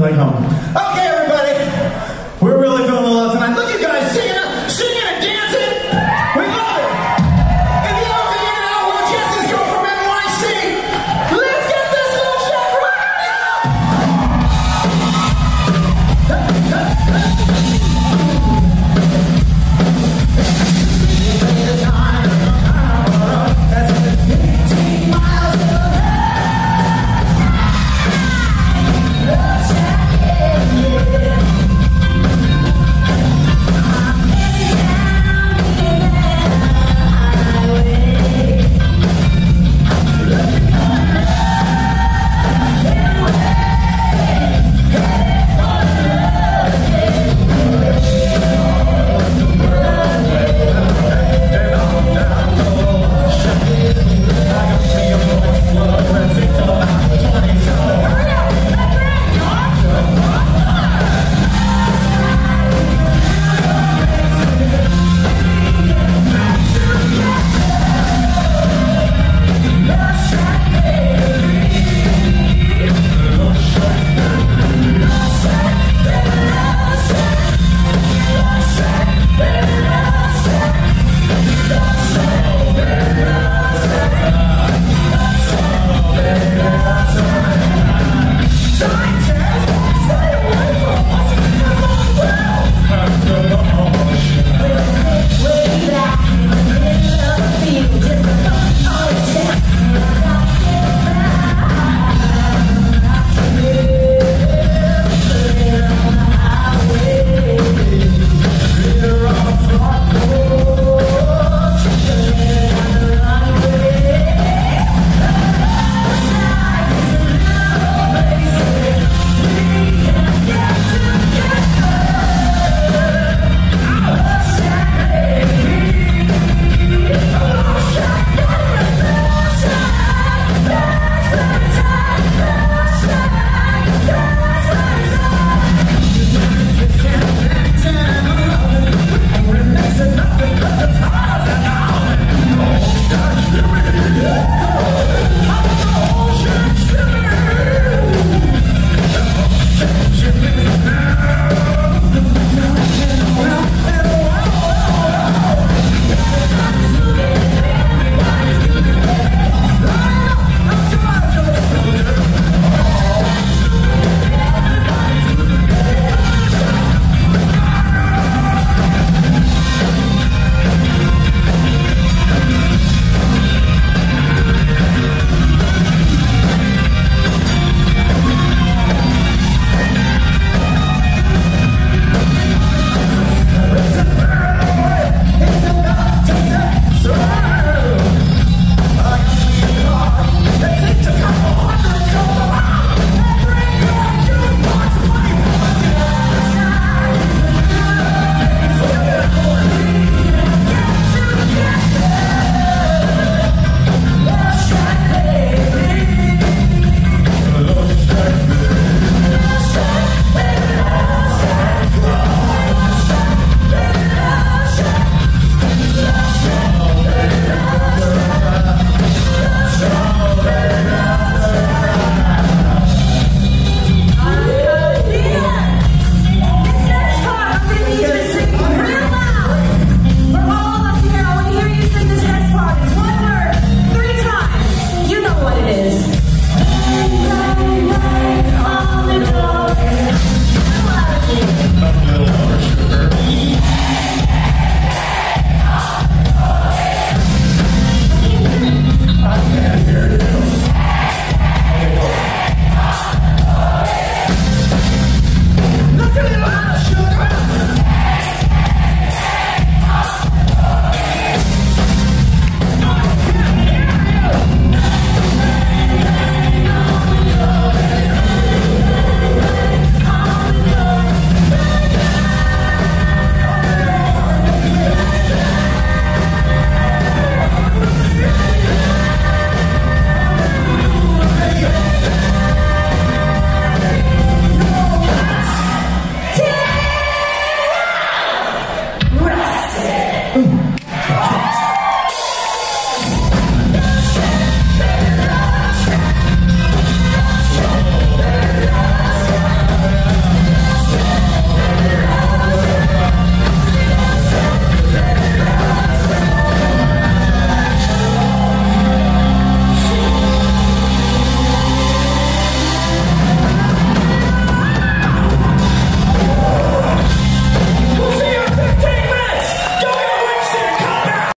vai, I come.